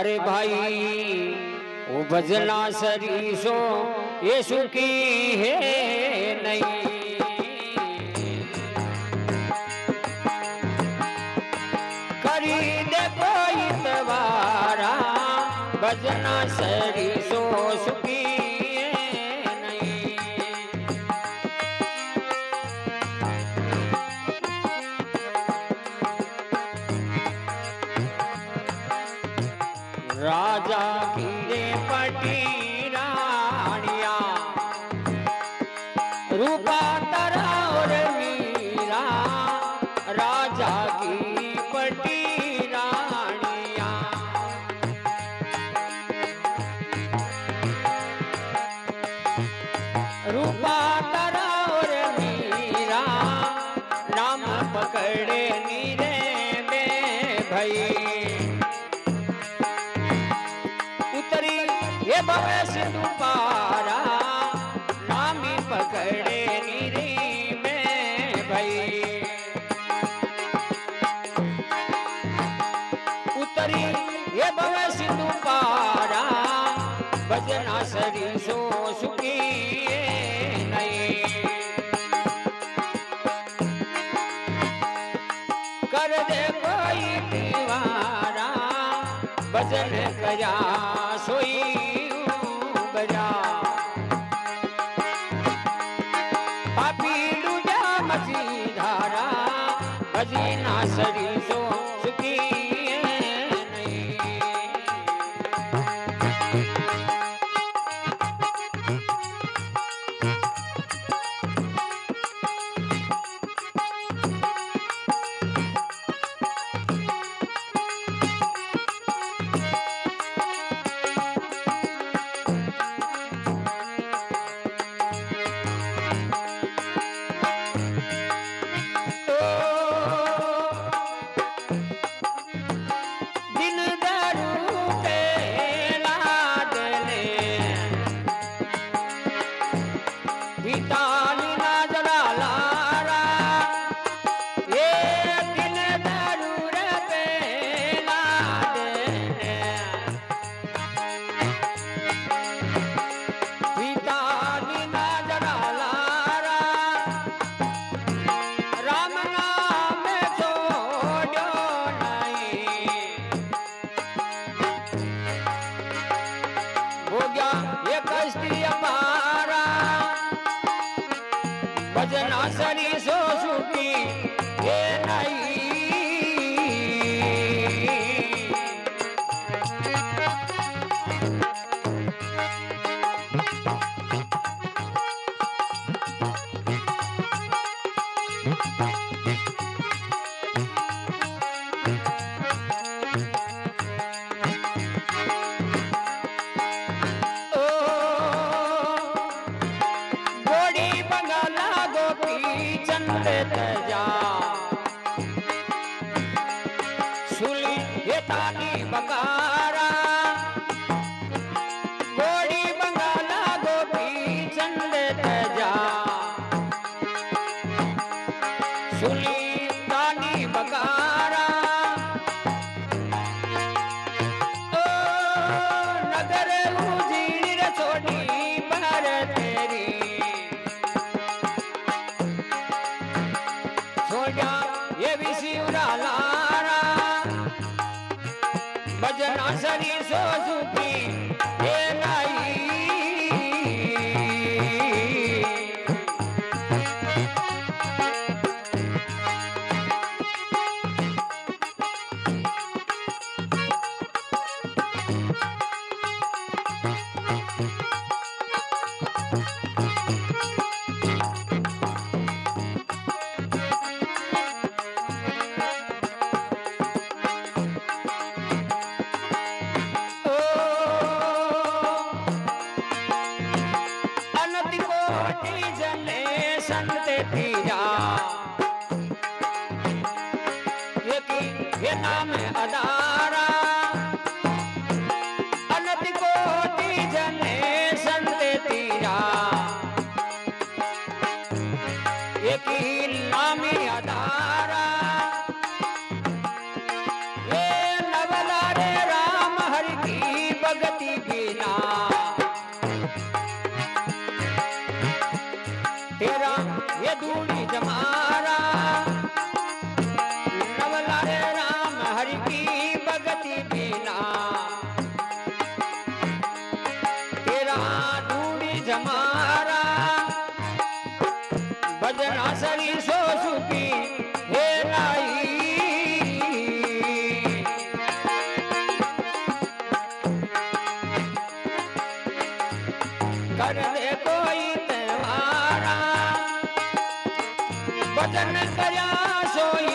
अरे भाई वो बजना सरीसो ये सुखी है नहीं। करी दे कोई तवारा भजना सरीसो राजा कीरे पटी रानिया। रूपा तरा और मीरा, राजा की पटी रानिया। रूपा तरा और मीरा, नाम पकड़े भजना सरी सो सुखी नहीं कर दे कोई दीवारा भजन करा सोई बजा पापी डूजा मची धारा भजी ना सरी सो भजना सरी सो सुखी ये नहीं। ओ तानी बकारा गोड़ी बंगाला गोपी चंद जा सुली भजना सरी सो सुखी तेरा ये नाम अदारा। अनत को जने नामी अदारा। ये नवला रे राम हरि की भगति बिना। Voy a tener payaso y